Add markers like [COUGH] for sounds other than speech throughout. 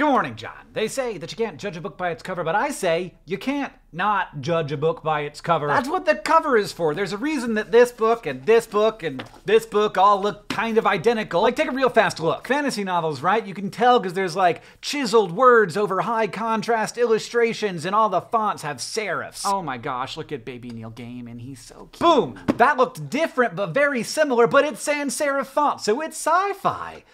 Good morning, John. They say that you can't judge a book by its cover, but I say you can't not judge a book by its cover. That's what the cover is for. There's a reason that this book and this book and this book all look kind of identical. Like, take a real fast look. Fantasy novels, right? You can tell because there's like chiseled words over high contrast illustrations, and all the fonts have serifs. Oh my gosh, look at baby Neil Gaiman. And he's so cute. Boom! That looked different but very similar, but it's sans serif font, so it's sci fi.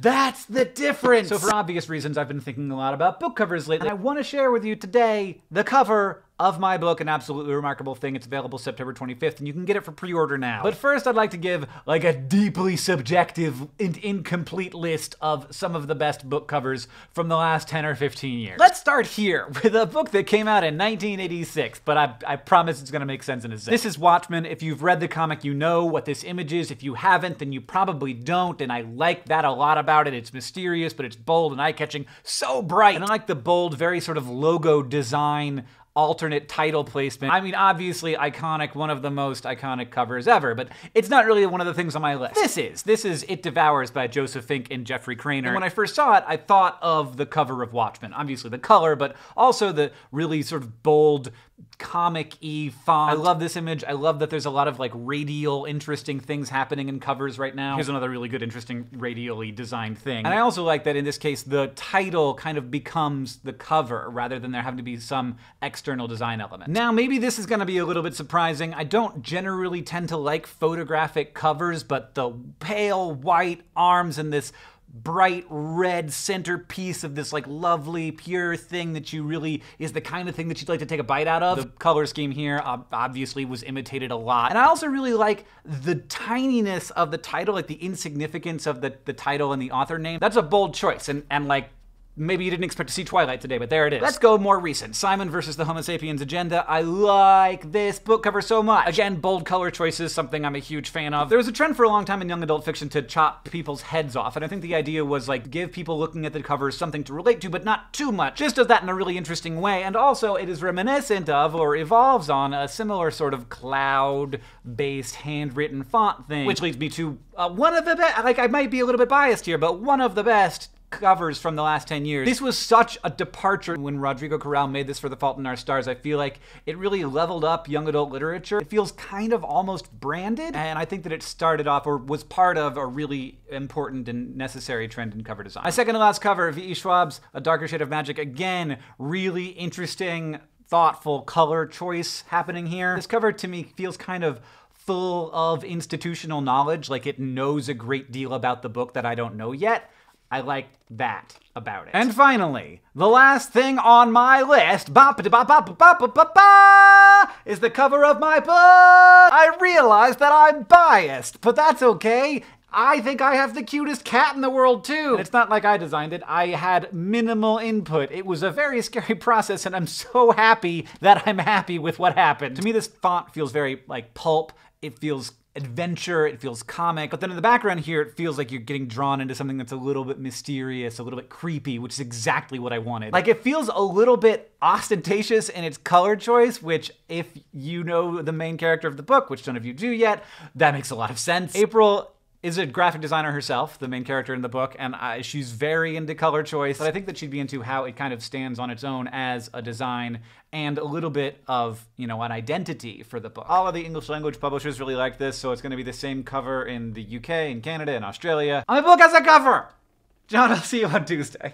That's the difference. So for obvious reasons, I've been thinking a lot about book covers lately, and I want to share with you today the cover of my book, An Absolutely Remarkable Thing. It's available September 25th, and you can get it for pre-order now. But first, I'd like to give like a deeply subjective and incomplete list of some of the best book covers from the last 10 or 15 years. Let's start here [LAUGHS] with a book that came out in 1986, but I, I promise it's gonna make sense in a second. This is Watchmen. If you've read the comic, you know what this image is. If you haven't, then you probably don't, and I like that a lot about it. It's mysterious, but it's bold and eye-catching, so bright. And I like the bold, very sort of logo design alternate title placement. I mean, obviously iconic, one of the most iconic covers ever, but it's not really one of the things on my list. This is. This is It Devours by Joseph Fink and Jeffrey Cranor. And when I first saw it, I thought of the cover of Watchmen. Obviously the color, but also the really sort of bold, comic-y font. I love this image. I love that there's a lot of like radial, interesting things happening in covers right now. Here's another really good, interesting, radially designed thing. And I also like that in this case, the title kind of becomes the cover rather than there having to be some external design element. Now, maybe this is gonna be a little bit surprising. I don't generally tend to like photographic covers, but the pale white arms and this bright red centerpiece of this like lovely pure thing that you really is the kind of thing that you'd like to take a bite out of. The color scheme here obviously was imitated a lot. And I also really like the tininess of the title, like the insignificance of the, the title and the author name. That's a bold choice and, and like Maybe you didn't expect to see Twilight today, but there it is. Let's go more recent. Simon versus the Homo sapiens agenda. I like this book cover so much. Again, bold color choices, something I'm a huge fan of. There was a trend for a long time in young adult fiction to chop people's heads off, and I think the idea was like give people looking at the covers something to relate to, but not too much. Just does that in a really interesting way, and also it is reminiscent of or evolves on a similar sort of cloud-based handwritten font thing, which leads me to uh, one of the best. Like I might be a little bit biased here, but one of the best covers from the last 10 years. This was such a departure when Rodrigo Corral made this for The Fault in Our Stars. I feel like it really leveled up young adult literature. It feels kind of almost branded, and I think that it started off or was part of a really important and necessary trend in cover design. My second to last cover, V.E. Schwab's A Darker Shade of Magic. Again, really interesting, thoughtful color choice happening here. This cover to me feels kind of full of institutional knowledge, like it knows a great deal about the book that I don't know yet. I like that about it. And finally, the last thing on my list is the cover of my book. I realize that I'm biased, but that's okay. I think I have the cutest cat in the world too. And it's not like I designed it. I had minimal input. It was a very [LAUGHS] scary process and I'm so happy that I'm happy with what happened. To me, this font feels very like pulp. It feels adventure, it feels comic, but then in the background here, it feels like you're getting drawn into something that's a little bit mysterious, a little bit creepy, which is exactly what I wanted. Like it feels a little bit ostentatious in its color choice, which if you know the main character of the book, which none of you do yet, that makes a lot of sense. April is a graphic designer herself, the main character in the book, and I, she's very into color choice. But I think that she'd be into how it kind of stands on its own as a design and a little bit of, you know, an identity for the book. All of the English language publishers really like this, so it's going to be the same cover in the UK, in Canada, and Australia. My book has a cover! John, I'll see you on Tuesday.